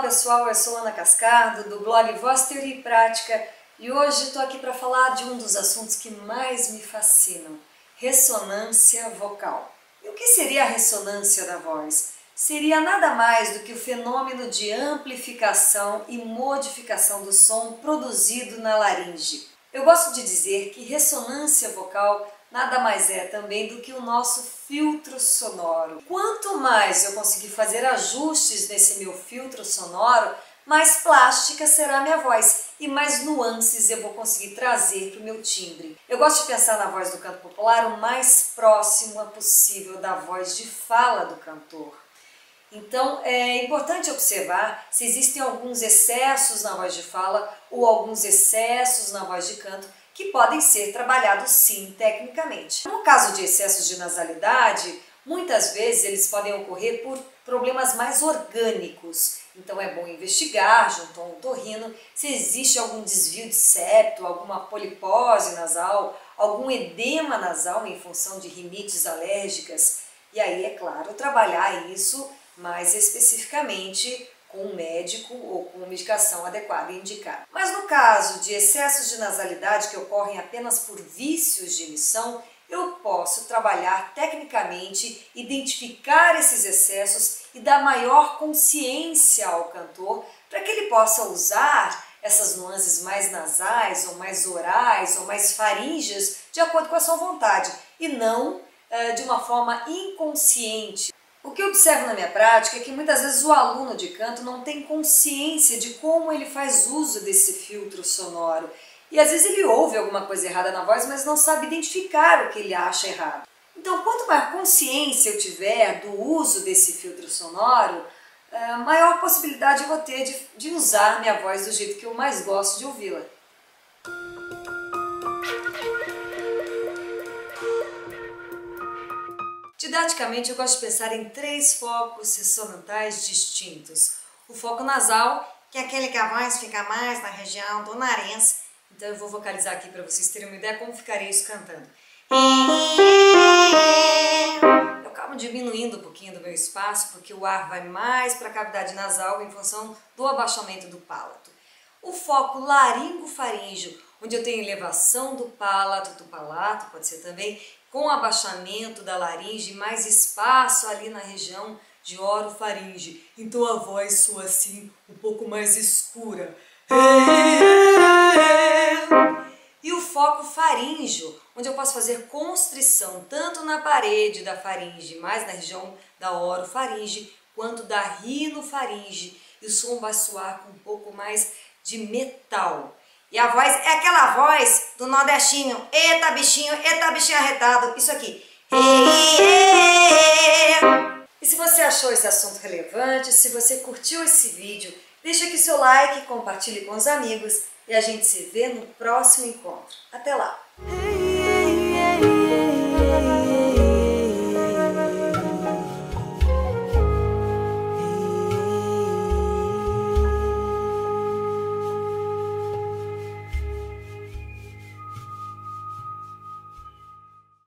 pessoal, eu sou Ana Cascardo do blog Voz Teoria e Prática e hoje estou aqui para falar de um dos assuntos que mais me fascinam, ressonância vocal. E o que seria a ressonância da voz? Seria nada mais do que o fenômeno de amplificação e modificação do som produzido na laringe. Eu gosto de dizer que ressonância vocal nada mais é também do que o nosso filtro sonoro. Quanto mais eu conseguir fazer ajustes nesse meu filtro sonoro, mais plástica será a minha voz e mais nuances eu vou conseguir trazer para o meu timbre. Eu gosto de pensar na voz do canto popular o mais próxima possível da voz de fala do cantor. Então é importante observar se existem alguns excessos na voz de fala ou alguns excessos na voz de canto que podem ser trabalhados sim tecnicamente. No caso de excessos de nasalidade, muitas vezes eles podem ocorrer por problemas mais orgânicos. Então é bom investigar junto ao otorrino se existe algum desvio de septo, alguma polipose nasal, algum edema nasal em função de rinites alérgicas. E aí, é claro, trabalhar isso mais especificamente com um médico ou com medicação adequada e indicada. Mas no caso de excessos de nasalidade que ocorrem apenas por vícios de emissão, eu posso trabalhar tecnicamente, identificar esses excessos e dar maior consciência ao cantor para que ele possa usar essas nuances mais nasais ou mais orais ou mais faríngeas de acordo com a sua vontade e não uh, de uma forma inconsciente o que eu observo na minha prática é que muitas vezes o aluno de canto não tem consciência de como ele faz uso desse filtro sonoro. E às vezes ele ouve alguma coisa errada na voz, mas não sabe identificar o que ele acha errado. Então, quanto mais consciência eu tiver do uso desse filtro sonoro, eh, maior possibilidade eu vou ter de, de usar minha voz do jeito que eu mais gosto de ouvi-la. Didaticamente, eu gosto de pensar em três focos ressonantais distintos. O foco nasal, que é aquele que voz fica mais na região do nariz. Então eu vou vocalizar aqui para vocês terem uma ideia como ficaria isso cantando. Eu acabo diminuindo um pouquinho do meu espaço, porque o ar vai mais para a cavidade nasal em função do abaixamento do palato. O foco laringofaríngeo, onde eu tenho elevação do palato, do palato, pode ser também, com abaixamento da laringe, mais espaço ali na região de orofaringe. Então a voz soa assim, um pouco mais escura. E o foco faríngeo, onde eu posso fazer constrição tanto na parede da faringe, mais na região da orofaringe, quanto da rinofaringe. E o som vai soar com um pouco mais de metal. E a voz é aquela voz do nordestino. Eita bichinho, eita bichinho arretado. Isso aqui. E se você achou esse assunto relevante, se você curtiu esse vídeo, deixa aqui seu like, compartilhe com os amigos e a gente se vê no próximo encontro. Até lá!